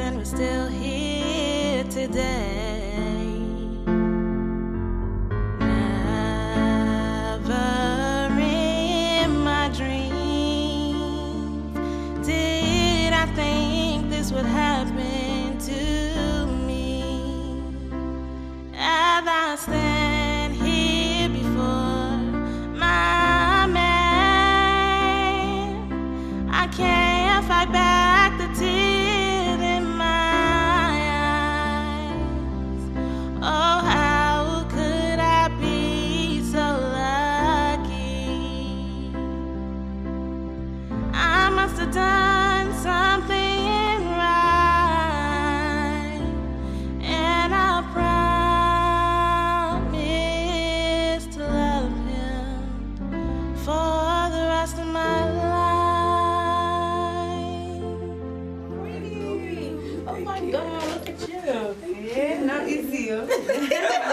and we're still here today. it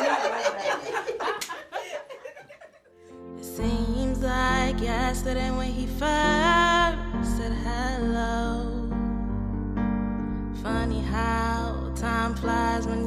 seems like yesterday when he first said hello. Funny how time flies when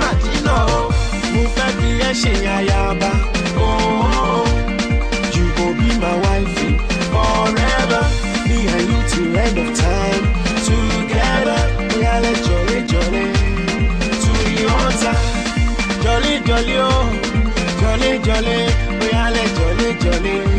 màdínà o mo fẹ́ fi ẹ́ ṣe you go be my wife forever. Me and you till end of time. Together we are jolly, alẹ́ jọ̀lẹ́ jọ̀lẹ́ tuyọ̀ta Jolly, jọ̀lẹ́ o jolly, jọ̀lẹ́ ní alẹ́ jolly, jolly.